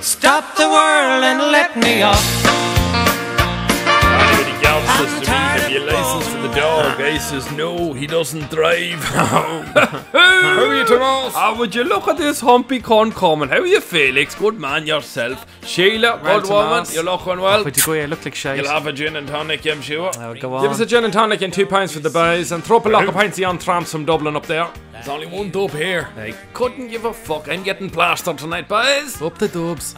Stop the world and let me off. I says, no, he doesn't drive. How are you, Tomas? How would you look at this humpy con coming? How are you, Felix? Good man yourself. Sheila, Well, good woman. You're looking well. But you look like shite. You'll have a gin and tonic, I'm sure. Oh, go on. Give us a gin and tonic and two pints for the boys, and throw up a lock of pints on tramps from Dublin up there. There's only one dub here. I couldn't give a fuck. I'm getting plastered tonight, boys. Up the dubs.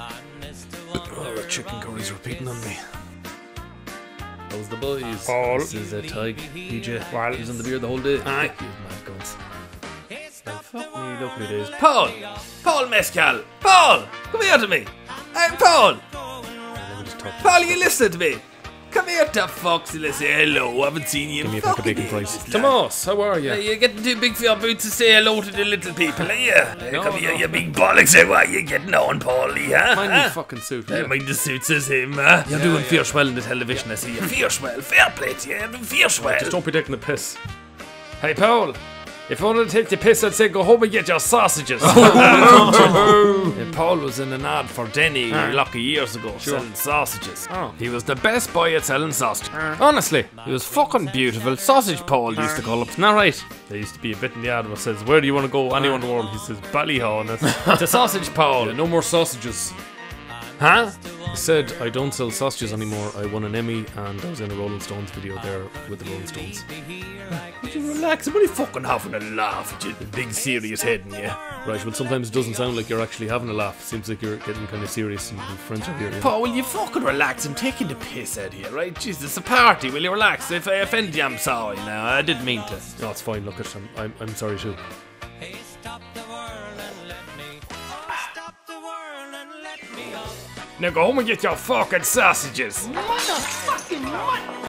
Oh, the chicken curry's repeating on me. How's the boys? Paul. This is a Tig, PJ. Well. He's on the beer the whole day. Aye. You mad guns. Well, fuck me, look who it is. Paul! Paul Mescal! Paul! Come here to me! Hey, Paul! Let me just talk to Paul, you listen to me! Come here to Foxy, let's say hello. I haven't seen you in Give me a pack of fucking bacon fries. ages. Tomas, how are Yeah, you? You're getting too big for your boots to say hello to the little people, are you? Hey, come here, you big bollocks. Hey, why you getting on, Paulie, huh? Mind huh? me fucking suit. I mind the suits as him, huh? You're doing fierce well in the television, I see you. Fierce well, fair play to you, you're fierce well. Just don't be taking the piss. Hey, Paul. If I wanted to take the piss, I'd say go home and get your sausages. Uh, Paul was in an ad for Denny a lot of years ago selling sausages. Oh. He was the best boy at selling sausage. Honestly, he was fucking beautiful. Sausage Paul used to call him. Not right. there used to be a bit in the ad where it says, Where do you want to go? Anywhere in the world. He says, Ballyhaw. And that's, The sausage Paul. no more sausages. Huh? Said, I don't sell sausages anymore. I won an Emmy and I was in a Rolling Stones video there with the Rolling Stones. Would you relax? I'm only fucking having a laugh at you, the big serious head in you. Right, well, sometimes it doesn't sound like you're actually having a laugh. Seems like you're getting kind of serious and your friends are here. you know? Paul, will you fucking relax? I'm taking the piss out here, right? Jesus, it's a party. Will you relax? If I offend you, I'm sorry now. I didn't mean to. No, it's fine. Look, at I'm, I'm, I'm sorry too. Now go home and get your fucking sausages.